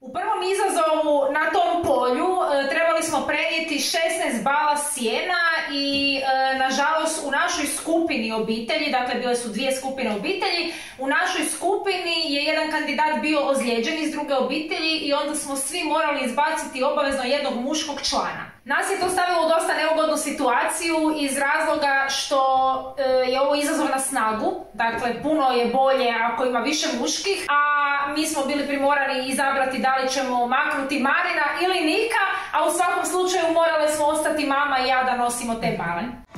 U prvom izazovu na tom polju e, trebali smo prenijeti 16 bala sjena i e, nažalost u našoj skupini obitelji, dakle bile su dvije skupine obitelji, u našoj skupini je jedan kandidat bio ozlijeđen iz druge obitelji i onda smo svi morali izbaciti obavezno jednog muškog člana. Nas je to stavilo u dosta neugodnu situaciju iz razloga što e, je ovo izazov na snagu, dakle puno je bolje ako ima više muških, a mi smo bili primorani izabrati da li ćemo maknuti Marina ili Nika, a u svakom slučaju morale smo ostati mama i ja da nosimo te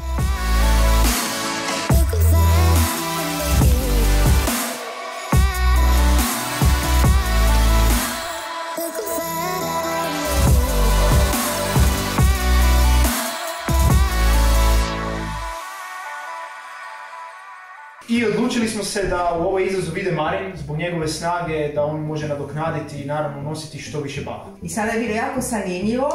I odlučili smo se da u ovaj izazov ide Marin zbog njegove snage da on može nadoknaditi i naravno nositi što više bala. I sada je bilo jako zanimljivo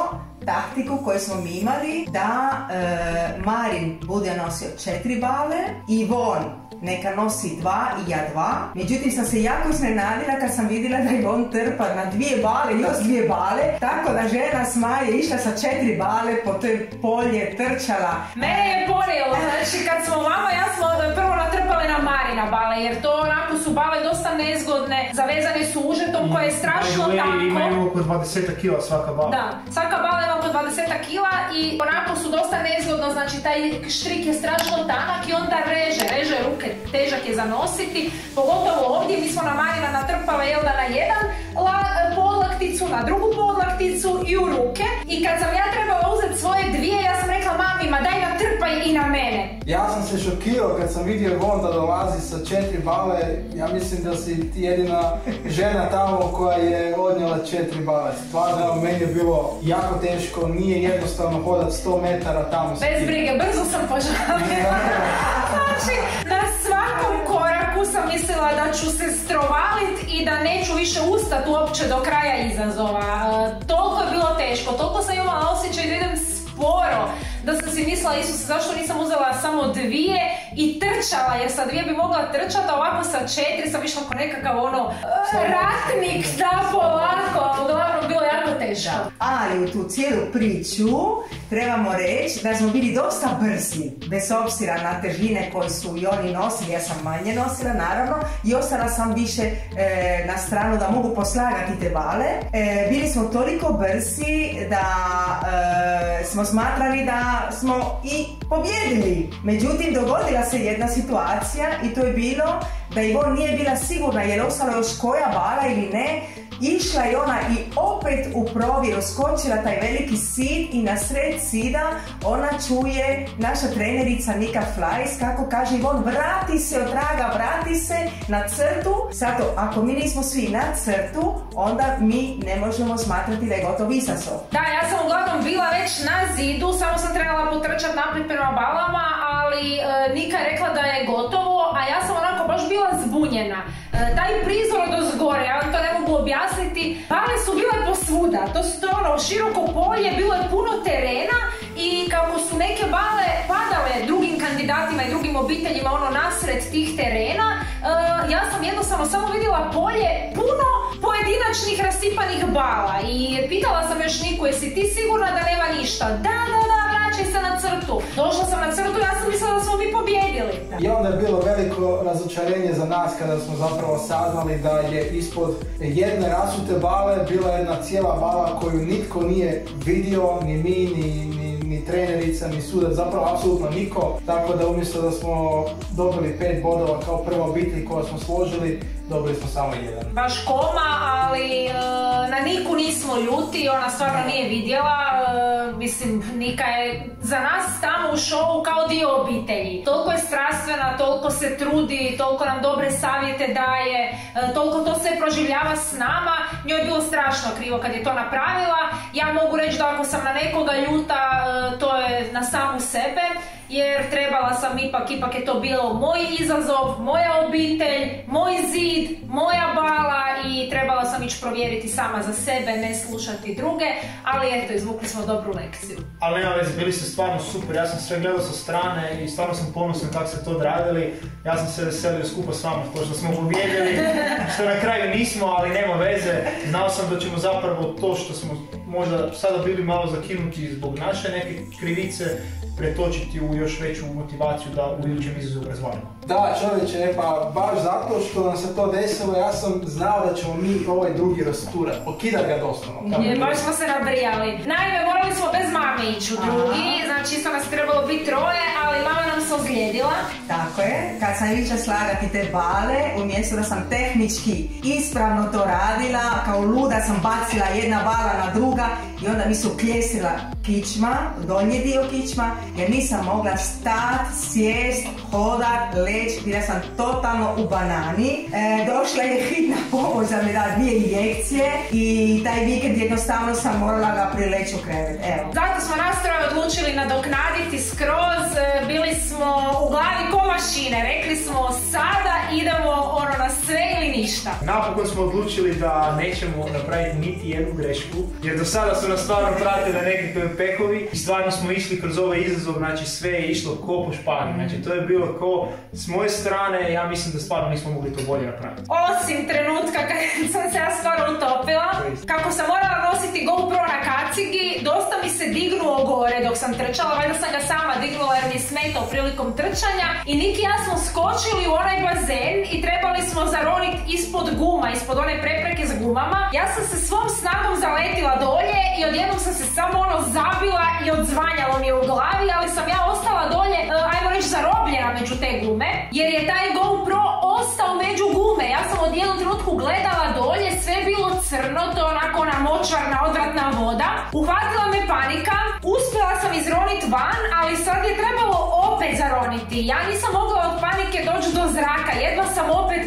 taktiku koju smo mi imali da e, Marin bude nosio četiri bale, Ivon neka nosi dva i ja dva. Međutim sam se jako iznenadila kad sam vidjela da Ivon trpa na dvije bale, još dvije bale, tako da žena s Maje išla sa četiri bale po toj polje, trčala. Mene je ponijelo, znači kad smo mama ja smo prvo natrpale na Marina bale, jer to onako su bale dosta nezgodne, zavezane su užetom koje je strašno By the way, tanko. Imaju oko 20 kila svaka bala. Da, svaka bala ima oko 20 kila i onako su dosta nezgodno, znači taj štrik je strašno tanak i onda reže, reže ruke, težak je za nositi, pogotovo ovdje mi smo na Marina natrpale jel da na jedan la, podlakticu, na drugu podlakticu i u ruke i kad sam ja trebala uzeti svoje dvije, ja sam rekla mami, ma daj natrpaj i na mene. Ja sam se šokirao kad sam vidio Ivon da dolazi sa četiri bale. Ja mislim da si ti jedina žena tamo koja je odnijela četiri bale. Stvarno, meni je bilo jako teško, nije jednostavno hodat 100 metara tamo. Bez brige, brzo sam požalila. Znači, na svakom koraku sam mislila da ću se strovalit i da neću više ustat uopće do kraja izazova. E, toliko je bilo teško, toliko sam imala osjećaj da idem sporo, da sam si mislila, Isuse, zašto nisam uzela samo dvije i trčala, jer sa dvije bi mogla trčati, a ovako sa četiri sam išla ko nekakav ono ratnik, da polako, uglavnom bilo jako teško. Ali u tu cijelu priču trebamo reći da smo bili dosta brzi, bez obzira na težine koje su i oni nosili, ja sam manje nosila naravno i ostala sam više e, na stranu da mogu poslagati te bale. E, bili smo toliko brzi da e, smo smatrali da smo i pobjedili. Međutim, dogodila se jedna situacija i to je bilo da Ivon nije bila sigurna je li ostala još koja bala ili ne, Išla je ona i opet u provjeru skočila taj veliki sid i na sred sida ona čuje naša trenerica Nika Flajs kako kaže Ivon vrati se od vrati se na crtu. Zato ako mi nismo svi na crtu, onda mi ne možemo smatrati da je gotov izazov. Da, ja sam uglavnom bila već na zidu, samo sam trebala potrčati naprijed prema balama, ali e, Nika je rekla da je gotovo, a ja sam onako baš bila zbunjena. E, taj prizor od ozgore, ja vam to ne mogu objasniti, bale su bile posvuda, to su to ono široko polje, bilo je puno terena i kako su neke bale padale drugim kandidatima i drugim obiteljima ono nasred tih terena, e, ja sam jednostavno samo vidjela polje puno pojedinačnih rasipanih bala i pitala sam još Niku, jesi ti sigurna da nema ništa? Da, da, da, vraćaj se na crtu. Došla sam na crtu, ja sam mislila da smo mi pobjedili. I onda je bilo veliko razočarenje za nas kada smo zapravo saznali da je ispod jedne rasute bale bila jedna cijela bala koju nitko nije vidio, ni mi, ni, ni, ni trenerica, ni sudac, zapravo apsolutno niko. Tako da umjesto da smo dobili pet bodova kao prva obitelj koja smo složili, dobili smo samo jedan. Baš koma, ali e, na Niku nismo ljuti, ona stvarno nije vidjela. e, mislim, Nika je za nas tamo u šovu kao dio obitelji. Toliko je strastvena, toliko se trudi, toliko nam dobre savjete daje, e, toliko to sve proživljava s nama. Njoj je bilo strašno krivo kad je to napravila. Ja mogu reći da ako sam na nekoga ljuta, e, to je na samu sebe. Jer trebala sam ipak, ipak je to bilo moj izazov, moja obitelj, moj zid, moja bala i trebala sam ići provjeriti sama za sebe, ne slušati druge, ali eto, izvukli smo dobru lekciju. Ali veze, bili ste stvarno super, ja sam sve gledao sa strane i stvarno sam ponosan kako ste to odradili. Ja sam se veselio skupa s vama, to što smo pobjedili, što na kraju nismo, ali nema veze. Znao sam da ćemo zapravo to što smo možda sada bili malo zakinuti zbog naše neke krivice, pretočiti u još veću motivaciju da u idućem izazovu razvalimo. Da, čovječe, pa baš zato što nam se to desilo, ja sam znao da ćemo mi ovaj drugi rasturat, pokidat ga doslovno. Je, baš smo se nabrijali. Naime, morali smo bez mame ići u drugi, znači isto nas trebalo biti troje, ali mama nam se ozlijedila. Tako je, kad sam išla slagati te bale, umjesto da sam tehnički ispravno to radila, kao luda sam bacila jedna bala na druga i onda mi su kljesila kičma, donji dio kičma, jer nisam mogla stat, sjest, hodat, leć, bila sam totalno u banani. E, došla je hitna pomoć za mi da dvije injekcije i taj vikend jednostavno sam morala ga prileći u krevet. Evo. Zato smo nastroje odlučili nadoknaditi skroz, e, bili smo u glavi ko mašine, rekli smo sada idemo ništa. Napokon smo odlučili da nećemo napraviti niti jednu grešku, jer do sada su nas stvarno pratili nekakve pekovi i stvarno smo išli kroz ovaj izazov, znači sve je išlo ko po špagi, znači to je bilo ko s moje strane, ja mislim da stvarno nismo mogli to bolje napraviti. Osim trenutka kad sam se ja stvarno utopila, kako sam morala nositi GoPro na kacigi, dosta mi se dignuo gore dok sam trčala, valjda sam ga sama dignula jer mi je smetao prilikom trčanja i Niki ja smo skočili u onaj bazen smo zaroniti ispod guma, ispod one prepreke s gumama. Ja sam se svom snagom zaletila dolje i odjednom sam se samo ono zabila i odzvanjalo mi je u glavi, ali sam ja ostala dolje, e, ajmo reći zarobljena među te gume, jer je taj GoPro ostao među gume. Ja sam od jednom trenutku gledala dolje, sve je bilo crno, to je onako ona močvarna, odvratna voda. Uhvatila me panika, uspjela sam izronit van, ali sad je trebalo opet zaroniti. Ja nisam mogla od panike doći do zraka,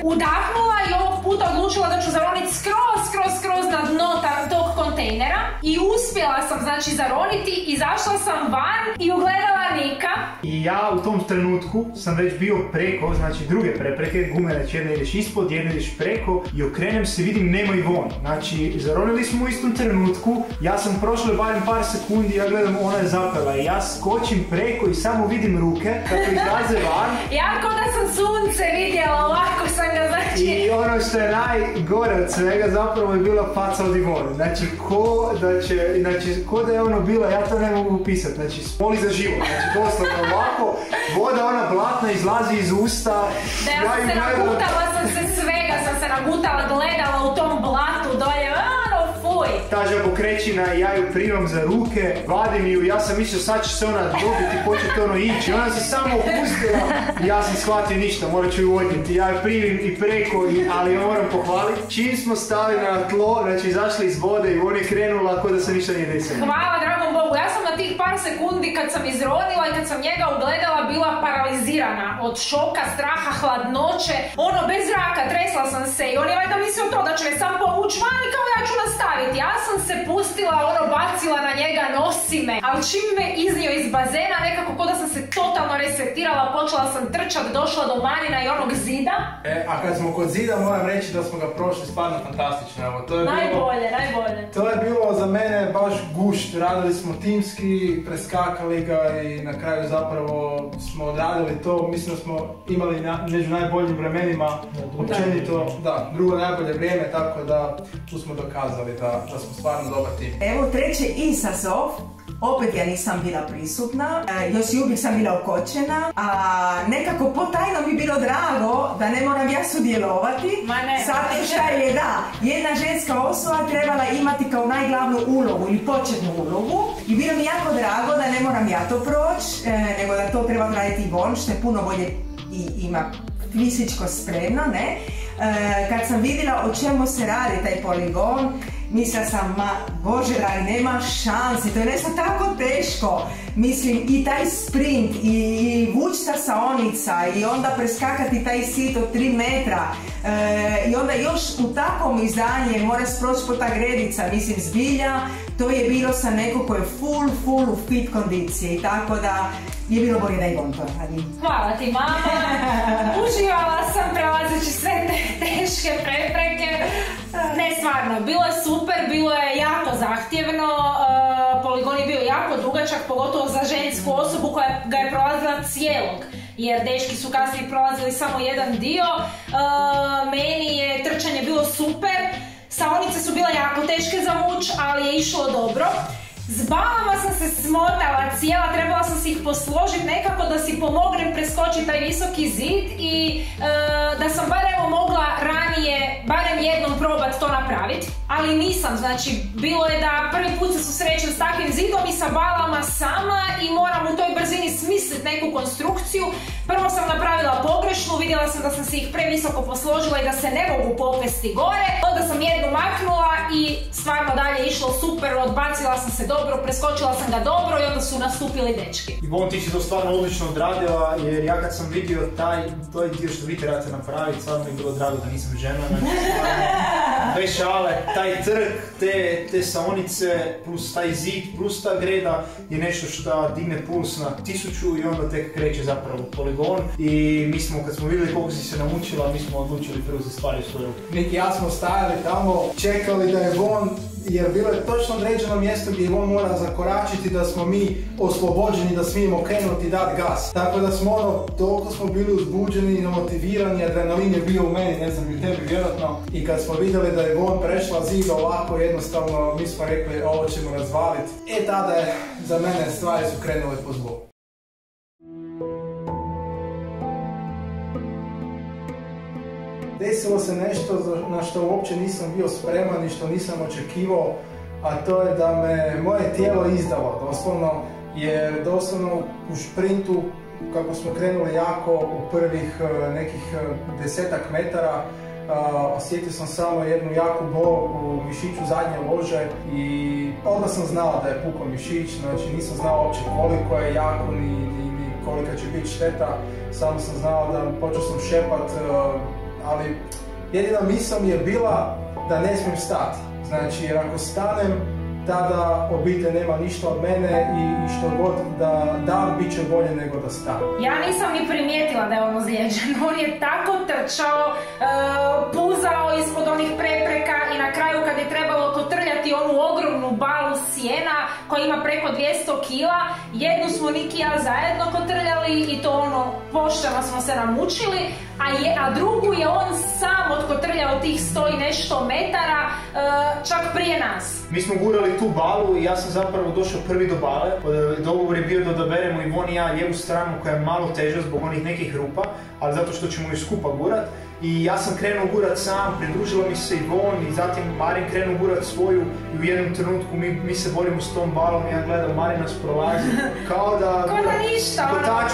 udahnula i ovog puta odlučila da ću zaroniti skroz, skroz, skroz na dno tog kontejnera. I uspjela sam znači zaroniti, izašla sam van i ugledala Nika. I ja u tom trenutku sam već bio preko, znači druge prepreke, gume znači jedna ideš ispod, jedna ideš preko i okrenem se, vidim nema Ivon. Znači, zaronili smo u istom trenutku, ja sam prošlo barem par sekundi, ja gledam ona je zapela i ja skočim preko i samo vidim ruke kako izlaze van Ja ko da sam sunce ono što je najgore od svega zapravo je bila faca od Ivone. Znači, ko da će, znači, ko da je ono bila, ja to ne mogu upisati, znači, spoli za život, znači, doslovno ovako, voda ona blatna izlazi iz usta, Da ja sam se nagutala sam se svega, sam se nagutala, gledala u tom ta žabokrećina i ja ju primam za ruke, vadim ju, ja sam mislio sad će se ona dobiti, početi ono ići, ona se samo opustila ja sam shvatio ništa, morat ću ju odnijeti, ja ju primim i preko, ali je moram pohvaliti. Čim smo stali na tlo, znači izašli iz vode i on je krenula kao da se ništa nije desilo. Hvala dragom Bogu, ja sam tih par sekundi kad sam izrodila i kad sam njega ugledala bila paralizirana od šoka, straha, hladnoće, ono bez zraka, tresla sam se i on je valjda mislio to da će me sam povući van i kao ja ću nastaviti. Ja sam se pustila, ono bacila na njega, nosi me, ali čim me iznio iz bazena, nekako ko da sam se totalno resetirala, počela sam trčat, došla do Manina i onog zida. E, a kad smo kod zida moram reći da smo ga prošli stvarno fantastično. Evo, to je bilo, Najbolje, najbolje. to je bilo za mene baš gušt. Radili smo timski, preskakali ga i na kraju zapravo smo odradili to. Mislim da smo imali među najboljim vremenima općenito, da, drugo najbolje vrijeme, tako da tu smo dokazali da, da smo stvarno dobar tim. Evo treći izazov, opet ja nisam bila prisutna, e, još i uvijek sam bila okočena, a nekako potajno mi bilo drago da ne moram ja sudjelovati. Ma ne. Zato šta je, da, jedna ženska osoba trebala imati kao najglavnu ulogu ili početnu ulogu i bilo mi jako drago da ne moram ja to proći, e, nego da to treba raditi Ivon, što je puno bolje i ima fizičko spremno, ne? E, kad sam vidjela o čemu se radi taj poligon, mislila sam, ma bože dragi, nema šanse, to je nešto tako teško. Mislim, i taj sprint, i, i vuć ta saonica, i onda preskakati taj sit od 3 metra, e, i onda još u takvom izdanje mora proći po ta gredica, mislim, zbilja, to je bilo sa neko ko je full, full u fit kondiciji, tako da je bilo bolje da i on to radi. Hvala ti mama, uživala sam prelazeći sve te teške prepreke. Ne, stvarno, bilo je super, bilo je jako zahtjevno, uh, poligon je bio jako dugačak, pogotovo za žensku osobu koja ga je prolazila cijelog jer deški su kasnije prolazili samo jedan dio. Uh, meni je trčanje bilo super, saonice su bile jako teške za muć, ali je išlo dobro. S sam se smotala cijela, trebala sam si ih posložiti nekako da si pomognem preskočiti taj visoki zid i e, da sam bar evo mogla ranije, barem jednom probat to napraviti, ali nisam, znači bilo je da prvi put se susrećem s takvim zidom i sa balama sama i moram u toj brzini smisliti neku konstrukciju. Prvo sam napravila pogrešnu, vidjela sam da sam si ih previsoko posložila i da se ne mogu popesti gore, onda sam jednu maknula i stvarno dalje išlo super, odbacila sam se dobro, preskočila sam ga dobro i onda su nastupili dečki. Ivon, ti si to stvarno odlično odradila, jer ja kad sam vidio taj, to je dio što vi trebate napraviti, stvarno mi je bilo drago da nisam žena, znači bez šale, taj trg, te, te saonice, plus taj zid, plus ta greda je nešto što digne puls na tisuću i onda tek kreće zapravo poligon i mi smo, kad smo vidjeli koliko si se naučila, mi smo odlučili preuzeti stvari u. Nik i ja smo stajali tamo, čekali da je on jer bilo je točno određeno mjesto gdje on mora zakoračiti da smo mi oslobođeni, da smijemo krenuti i dati gas. Tako da smo ono, toliko smo bili uzbuđeni, motivirani, adrenalin je bio u meni, ne znam i tebi vjerojatno. I kad smo vidjeli da je on prešla zid ovako jednostavno, mi smo rekli ovo ćemo razvaliti. E tada je za mene stvari su krenule po zlu. Desilo se nešto na što uopće nisam bio spreman i što nisam očekivao, a to je da me moje tijelo izdalo, doslovno, jer doslovno u šprintu, kako smo krenuli jako u prvih e, nekih e, desetak metara, osjetio sam samo jednu jaku bol u mišiću zadnje lože i onda sam znao da je pukao mišić, znači nisam znao uopće koliko je jako ni, ni, kolika će biti šteta, samo sam znao da počeo sam šepat e, ali jedina misla mi je bila da ne smijem stati. Znači, jer ako stanem, tada obitelj nema ništa od mene i što god da dam, bit će bolje nego da stanem. Ja nisam ni primijetila da je on ozlijeđen. On je tako trčao, e, puzao ispod onih prepreka i na kraju kad je trebalo kotrljati onu ogromnu balu sjena koja ima preko 200 kila, jednu smo Niki i ja zajedno kotrljali i to ono, pošteno smo se namučili, a, je, a drugu je on sam otkotrljao tih sto i nešto metara, e, čak prije nas. Mi smo gurali tu balu i ja sam zapravo došao prvi do bale. Dogovor je bio da doberemo i on i ja lijevu stranu koja je malo teža zbog onih nekih rupa, ali zato što ćemo ju skupa gurat i ja sam krenuo gurat sam, pridružila mi se i Von i zatim Marin krenuo gurat svoju i u jednom trenutku mi, mi se borimo s tom balom i ja gledam Marin nas prolazi. Kao da kao da ništa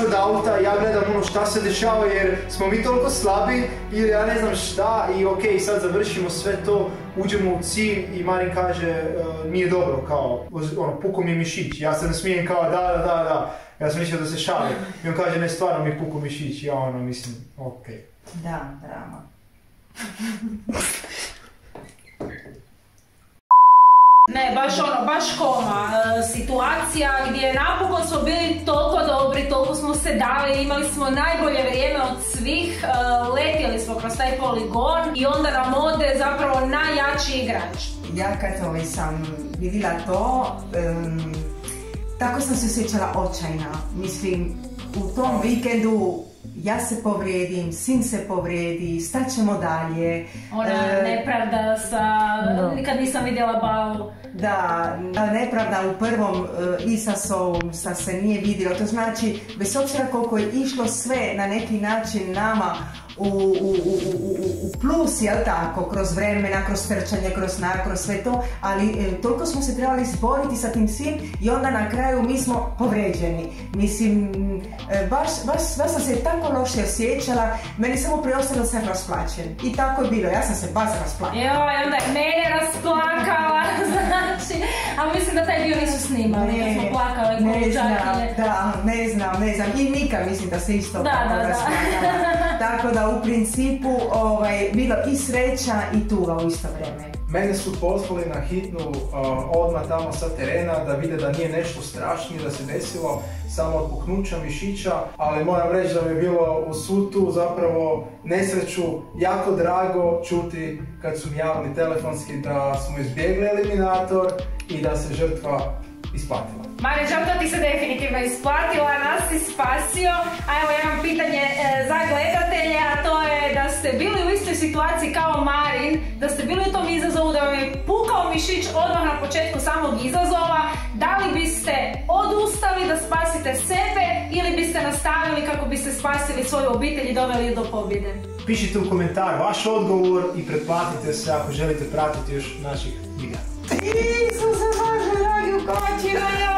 od auta ja gledam ono šta se dešava jer smo mi toliko slabi ili ja ne znam šta i ok sad završimo sve to uđemo u cilj i Marin kaže e, nije dobro kao ono puko mi je mišić ja se ne smijem kao da da da da ja sam mislio da se šali i on kaže ne stvarno mi puko mišić ja ono mislim ok da, drama. Ne, baš ono, baš koma e, situacija gdje napokon smo bili toliko dobri, toliko smo se dali, imali smo najbolje vrijeme od svih, e, letjeli smo kroz taj poligon i onda nam ode zapravo najjači igrač. Ja kad ovaj sam vidjela to, tako sam se osjećala očajna. Mislim, u tom vikendu ja se povrijedim, sin se povrijedi, staćemo dalje. Ona e, nepravda sa, nikad nisam vidjela balu. Da, nepravda u prvom e, Isasovom sa se nije vidjelo. To znači, bez obzira koliko je išlo sve na neki način nama u, u, u, u plus, jel tako, kroz vremena, kroz trčanje, kroz sna, kroz sve to, ali e, toliko smo se trebali izboriti sa tim svim i onda na kraju mi smo povređeni. Mislim, e, baš, baš, baš sam se tako loše osjećala, meni samo preostalo sam rasplaćen. I tako je bilo, ja sam se baš rasplaćen. Joj, onda je mene rasplakala, znači, ali mislim da taj dio nisu snimali, da smo plakali ne znam, da, ne znam, ne znam, i Mika mislim da se isto da, da, da. Tako da u principu ovaj, bilo i sreća i tuga u isto vrijeme. Mene su poslali na hitnu uh, odmah tamo sa terena da vide da nije nešto strašnije da se desilo samo od puknuća mišića, ali moram reći da mi je bilo u sutu zapravo nesreću jako drago čuti kad su mi javili telefonski da smo izbjegli eliminator i da se žrtva isplatila. Marijan, to ti se definitivno isplatila, nas si spasio. A evo ja imam pitanje e, za gledatelje, a to je da ste bili u istoj situaciji kao Marin, da ste bili u tom izazovu, da vam je pukao mišić odmah na početku samog izazova, da li biste odustali da spasite sebe ili biste nastavili kako biste spasili svoju obitelj i doveli do pobjede? Pišite u komentar vaš odgovor i pretplatite se ako želite pratiti još naših videa. Isuse Bože, dragi ukoči, A